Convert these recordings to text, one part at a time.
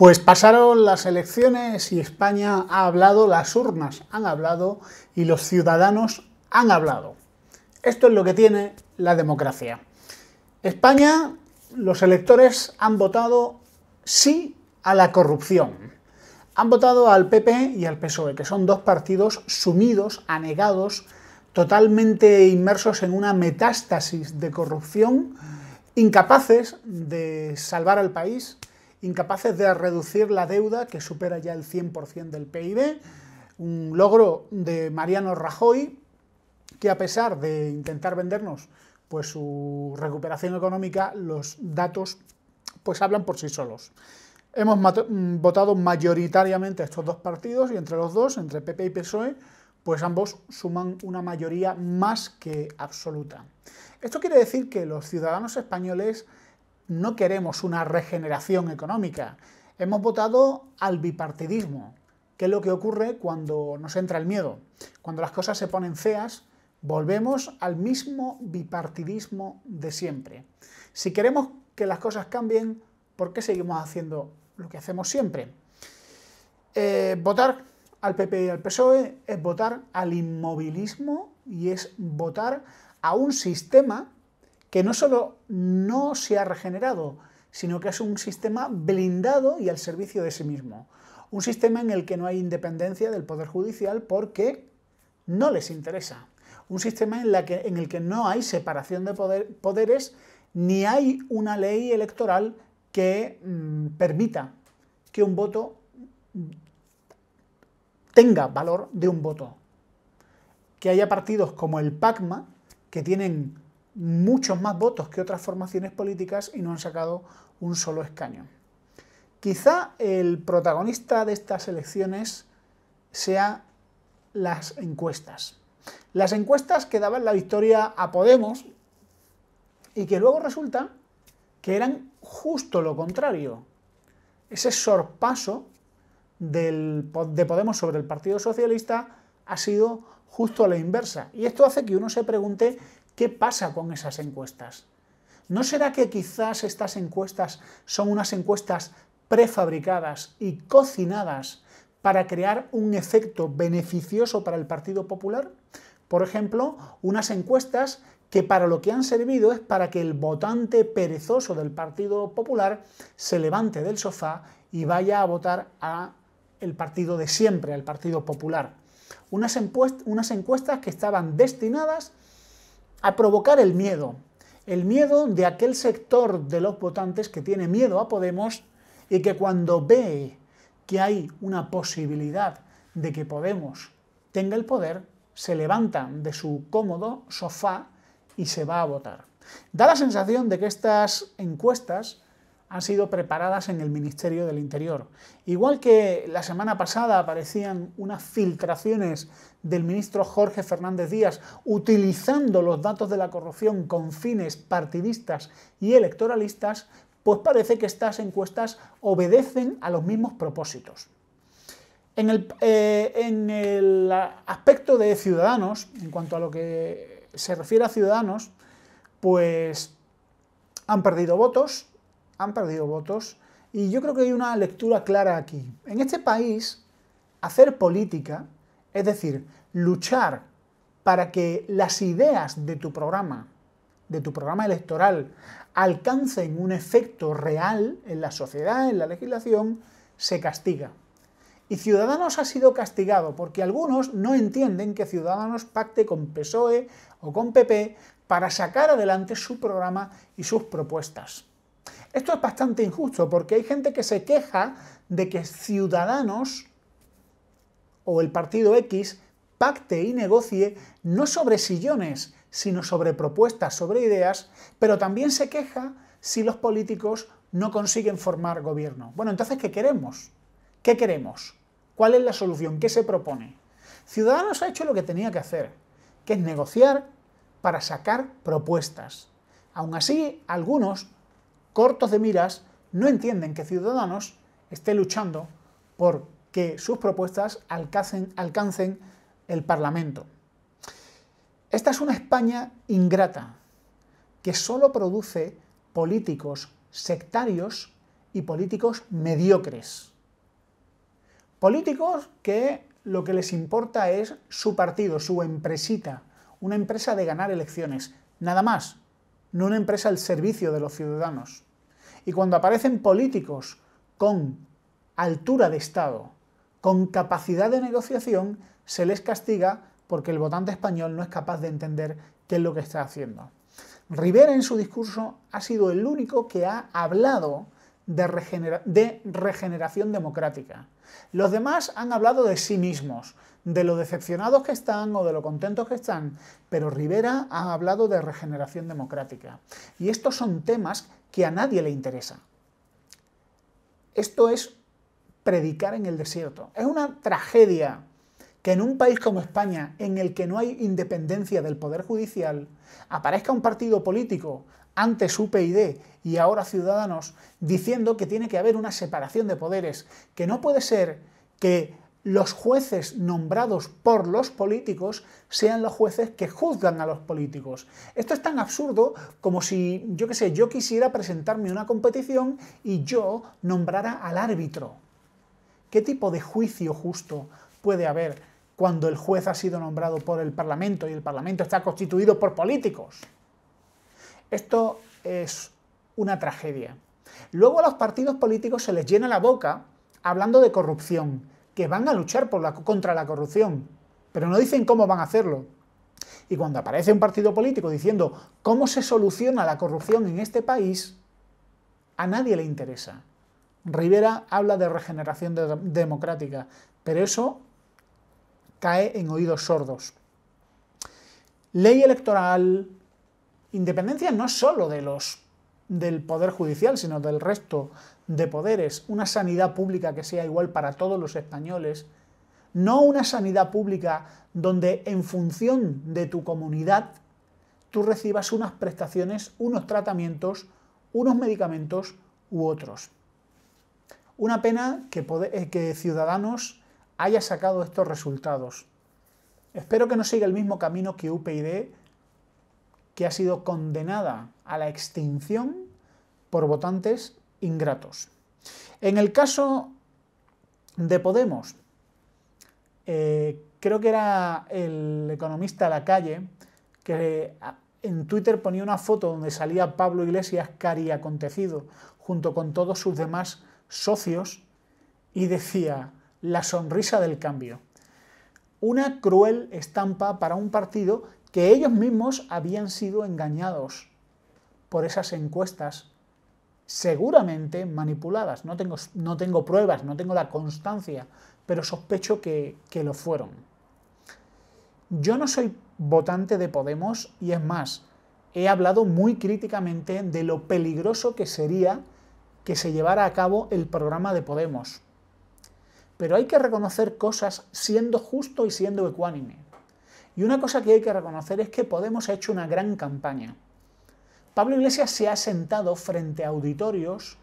Pues pasaron las elecciones y España ha hablado, las urnas han hablado y los ciudadanos han hablado. Esto es lo que tiene la democracia. España, los electores han votado sí a la corrupción. Han votado al PP y al PSOE, que son dos partidos sumidos, anegados, totalmente inmersos en una metástasis de corrupción, incapaces de salvar al país, incapaces de reducir la deuda que supera ya el 100% del PIB, un logro de Mariano Rajoy, que a pesar de intentar vendernos pues su recuperación económica, los datos pues hablan por sí solos. Hemos votado mayoritariamente estos dos partidos y entre los dos, entre PP y PSOE, pues ambos suman una mayoría más que absoluta. Esto quiere decir que los ciudadanos españoles no queremos una regeneración económica. Hemos votado al bipartidismo, que es lo que ocurre cuando nos entra el miedo. Cuando las cosas se ponen feas, volvemos al mismo bipartidismo de siempre. Si queremos que las cosas cambien, ¿por qué seguimos haciendo lo que hacemos siempre? Eh, votar al PP y al PSOE es votar al inmovilismo y es votar a un sistema que no solo no se ha regenerado, sino que es un sistema blindado y al servicio de sí mismo. Un sistema en el que no hay independencia del Poder Judicial porque no les interesa. Un sistema en, el que no hay separación de poderes ni hay una ley electoral que mm, permita que un voto tenga valor de un voto. Que haya partidos como el PACMA que tienen muchos más votos que otras formaciones políticas y no han sacado un solo escaño. Quizá el protagonista de estas elecciones sea las encuestas. Las encuestas que daban la victoria a Podemos y que luego resulta que eran justo lo contrario. Ese sorpaso de Podemos sobre el Partido Socialista ha sido justo a la inversa. Y esto hace que uno se pregunte ¿Qué pasa con esas encuestas? ¿No será que quizás estas encuestas son unas encuestas prefabricadas y cocinadas para crear un efecto beneficioso para el Partido Popular? Por ejemplo, unas encuestas que para lo que han servido es para que el votante perezoso del Partido Popular se levante del sofá y vaya a votar a el partido de siempre, al Partido Popular. Unas, encuestas que estaban destinadas a provocar el miedo, el miedo de aquel sector de los votantes que tiene miedo a Podemos y que cuando ve que hay una posibilidad de que Podemos tenga el poder, se levanta de su cómodo sofá y se va a votar. Da la sensación de que estas encuestas han sido preparadas en el Ministerio del Interior. Igual que la semana pasada aparecían unas filtraciones del ministro Jorge Fernández Díaz utilizando los datos de la corrupción con fines partidistas y electoralistas, pues parece que estas encuestas obedecen a los mismos propósitos. En el, eh, en el aspecto de ciudadanos, en cuanto a lo que se refiere a ciudadanos, pues han perdido votos, han perdido votos y yo creo que hay una lectura clara aquí. En este país, hacer política, es decir, luchar para que las ideas de tu programa, de tu programa electoral, alcancen un efecto real en la sociedad, en la legislación, se castiga. Y Ciudadanos ha sido castigado porque algunos no entienden que Ciudadanos pacte con PSOE o con PP para sacar adelante su programa y sus propuestas. Esto es bastante injusto porque hay gente que se queja de que Ciudadanos o el partido X pacte y negocie no sobre sillones, sino sobre propuestas, sobre ideas, pero también se queja si los políticos no consiguen formar gobierno. Bueno, entonces, ¿qué queremos? ¿Qué queremos? ¿Cuál es la solución? ¿Qué se propone? Ciudadanos ha hecho lo que tenía que hacer, que es negociar para sacar propuestas. Aún así, algunos cortos de miras no entienden que Ciudadanos esté luchando por que sus propuestas alcancen, alcancen el Parlamento. Esta es una España ingrata, que solo produce políticos sectarios y políticos mediocres. Políticos que lo que les importa es su partido, su empresita, una empresa de ganar elecciones, nada más, no una empresa al servicio de los ciudadanos. Y cuando aparecen políticos con altura de Estado, con capacidad de negociación, se les castiga porque el votante español no es capaz de entender qué es lo que está haciendo. Rivera en su discurso ha sido el único que ha hablado de, de, regeneración democrática. Los demás han hablado de sí mismos, de lo decepcionados que están o de lo contentos que están, pero Rivera ha hablado de regeneración democrática. Y estos son temas que a nadie le interesa. Esto es predicar en el desierto. Es una tragedia que en un país como España, en el que no hay independencia del Poder Judicial, aparezca un partido político, antes UPyD y ahora Ciudadanos, diciendo que tiene que haber una separación de poderes, que no puede ser que los jueces nombrados por los políticos sean los jueces que juzgan a los políticos. Esto es tan absurdo como si, yo qué sé, yo quisiera presentarme una competición y yo nombrara al árbitro. ¿Qué tipo de juicio justo puede haber cuando el juez ha sido nombrado por el Parlamento y el Parlamento está constituido por políticos? Esto es una tragedia. Luego a los partidos políticos se les llena la boca hablando de corrupción, que van a luchar contra la corrupción, pero no dicen cómo van a hacerlo. Y cuando aparece un partido político diciendo cómo se soluciona la corrupción en este país, a nadie le interesa. Rivera habla de regeneración democrática, pero eso cae en oídos sordos. Ley electoral, independencia no solo de los del poder judicial, sino del resto de poderes, una sanidad pública que sea igual para todos los españoles, no una sanidad pública donde en función de tu comunidad tú recibas unas prestaciones, unos tratamientos, unos medicamentos u otros. Una pena que, eh, Ciudadanos haya sacado estos resultados. Espero que no siga el mismo camino que UPyD, que ha sido condenada a la extinción por votantes ingratos. En el caso de Podemos, eh, creo que era el economista Lacalle que en Twitter ponía una foto donde salía Pablo Iglesias cari acontecido junto con todos sus demás socios y decía la sonrisa del cambio. Una cruel estampa para un partido que ellos mismos habían sido engañados por esas encuestas, seguramente manipuladas. No tengo, no tengo pruebas, no tengo la constancia, pero sospecho que, que lo fueron. Yo no soy votante de Podemos y es más, he hablado muy críticamente de lo peligroso que sería que se llevara a cabo el programa de Podemos. Pero hay que reconocer cosas siendo justo y siendo ecuánime. Y una cosa que hay que reconocer es que Podemos ha hecho una gran campaña. Pablo Iglesias se ha sentado frente a auditorios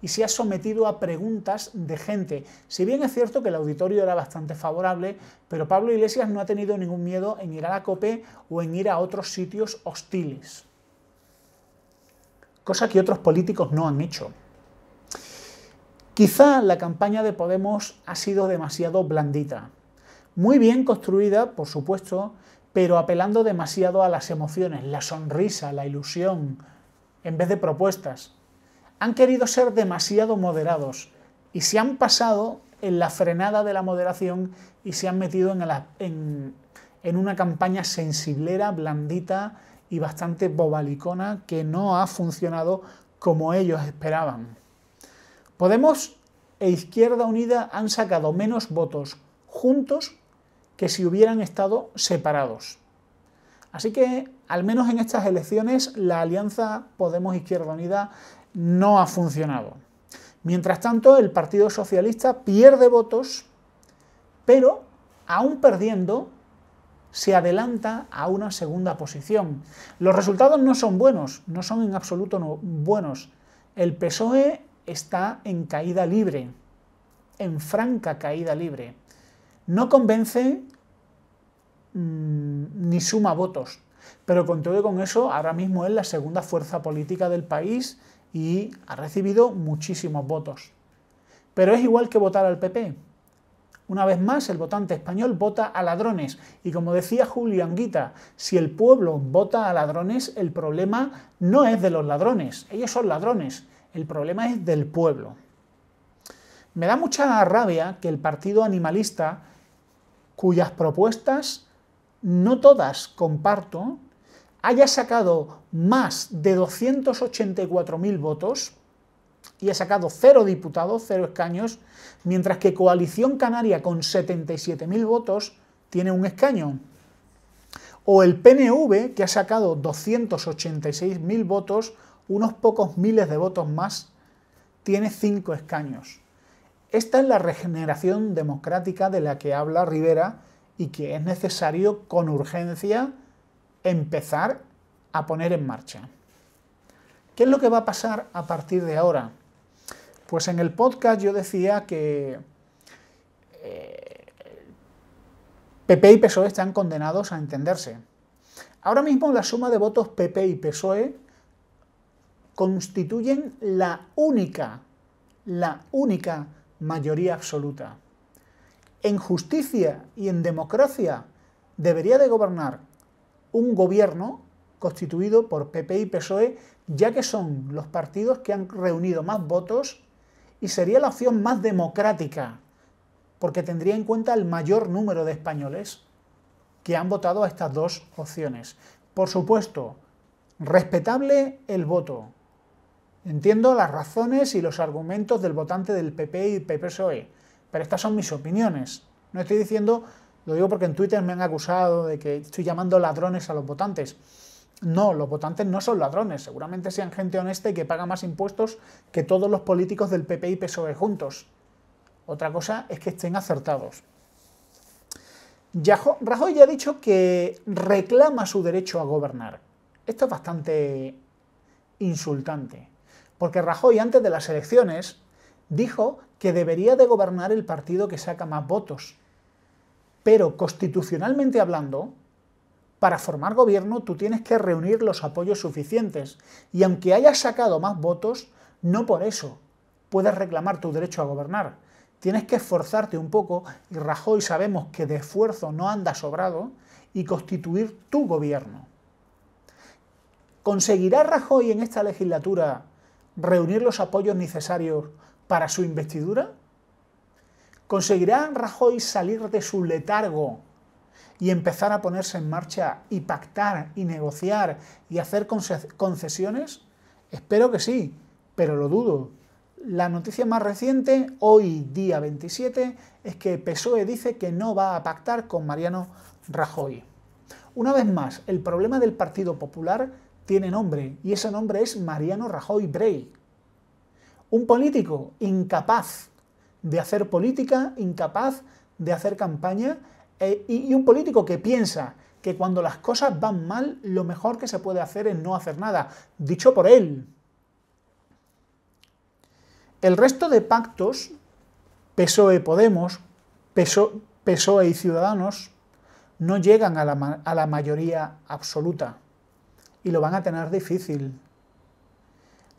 y se ha sometido a preguntas de gente. Si bien es cierto que el auditorio era bastante favorable, pero Pablo Iglesias no ha tenido ningún miedo en ir a la COPE o en ir a otros sitios hostiles. Cosa que otros políticos no han hecho. Quizá la campaña de Podemos ha sido demasiado blandita. Muy bien construida, por supuesto, pero apelando demasiado a las emociones, la sonrisa, la ilusión, en vez de propuestas. Han querido ser demasiado moderados y se han pasado en la frenada de la moderación y se han metido en, una campaña sensiblera, blandita y bastante bobalicona que no ha funcionado como ellos esperaban. Podemos e Izquierda Unida han sacado menos votos juntos que si hubieran estado separados. Así que, al menos en estas elecciones, la alianza Podemos-Izquierda Unida no ha funcionado. Mientras tanto, el Partido Socialista pierde votos, pero, aún perdiendo, se adelanta a una segunda posición. Los resultados no son buenos, no son en absoluto buenos. El PSOE está en caída libre, en franca caída libre. No convence mm, ni suma votos, pero con todo y con eso, ahora mismo es la segunda fuerza política del país y ha recibido muchísimos votos. Pero es igual que votar al PP. Una vez más, el votante español vota a ladrones. Y como decía Julio Anguita, si el pueblo vota a ladrones, el problema no es de los ladrones. Ellos son ladrones. El problema es del pueblo. Me da mucha rabia que el partido animalista, cuyas propuestas no todas comparto, haya sacado más de 284.000 votos y ha sacado cero diputados, cero escaños, mientras que Coalición Canaria con 77.000 votos tiene un escaño. O el PNV, que ha sacado 286.000 votos, unos pocos miles de votos más, tiene cinco escaños. Esta es la regeneración democrática de la que habla Rivera y que es necesario con urgencia empezar a poner en marcha. ¿Qué es lo que va a pasar a partir de ahora? Pues en el podcast yo decía que PP eh, y PSOE están condenados a entenderse. Ahora mismo la suma de votos PP y PSOE constituyen la única, la única mayoría absoluta. En justicia y en democracia debería de gobernar un gobierno constituido por PP y PSOE, ya que son los partidos que han reunido más votos y sería la opción más democrática, porque tendría en cuenta el mayor número de españoles que han votado a estas dos opciones. Por supuesto, respetable el voto. Entiendo las razones y los argumentos del votante del PP y PSOE, pero estas son mis opiniones. No estoy diciendo, lo digo porque en Twitter me han acusado de que estoy llamando ladrones a los votantes. No, los votantes no son ladrones, seguramente sean gente honesta y que paga más impuestos que todos los políticos del PP y PSOE juntos. Otra cosa es que estén acertados. Rajoy ya ha dicho que reclama su derecho a gobernar. Esto es bastante insultante, porque Rajoy antes de las elecciones dijo que debería de gobernar el partido que saca más votos. Pero constitucionalmente hablando, para formar gobierno tú tienes que reunir los apoyos suficientes. Y aunque hayas sacado más votos, no por eso puedes reclamar tu derecho a gobernar. Tienes que esforzarte un poco, y Rajoy sabemos que de esfuerzo no anda sobrado, y constituir tu gobierno. ¿Conseguirá Rajoy en esta legislatura reunir los apoyos necesarios para su investidura? ¿Conseguirá Rajoy salir de su letargo y empezar a ponerse en marcha y pactar y negociar y hacer concesiones? Espero que sí, pero lo dudo. La noticia más reciente, hoy día 27, es que PSOE dice que no va a pactar con Mariano Rajoy. Una vez más, el problema del Partido Popular tiene nombre y ese nombre es Mariano Rajoy Brey. Un político incapaz de hacer política, incapaz de hacer campaña eh, y, un político que piensa que cuando las cosas van mal, lo mejor que se puede hacer es no hacer nada, dicho por él. El resto de pactos, PSOE Podemos, PSOE y Ciudadanos, no llegan a la mayoría absoluta y lo van a tener difícil.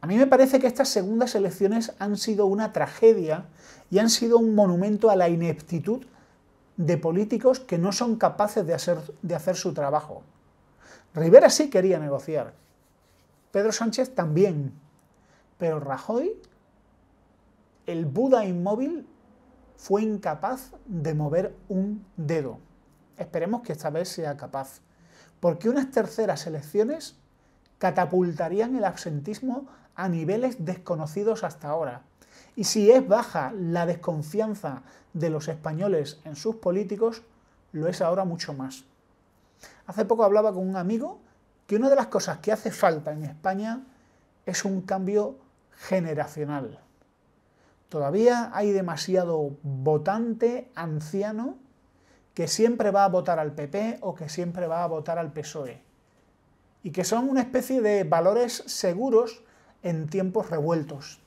A mí me parece que estas segundas elecciones han sido una tragedia y han sido un monumento a la ineptitud de políticos que no son capaces de hacer, de hacer su trabajo. Rivera sí quería negociar, Pedro Sánchez también, pero Rajoy, el Buda inmóvil, fue incapaz de mover un dedo. Esperemos que esta vez sea capaz, porque unas terceras elecciones catapultarían el absentismo a niveles desconocidos hasta ahora. Y si es baja la desconfianza de los españoles en sus políticos, lo es ahora mucho más. Hace poco hablaba con un amigo que una de las cosas que hace falta en España es un cambio generacional. Todavía hay demasiado votante anciano que siempre va a votar al PP o que siempre va a votar al PSOE. Y que son una especie de valores seguros en tiempos revueltos.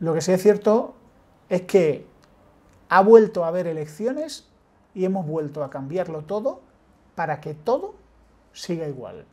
Lo que sí es cierto es que ha vuelto a haber elecciones y hemos vuelto a cambiarlo todo para que todo siga igual.